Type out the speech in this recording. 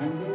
and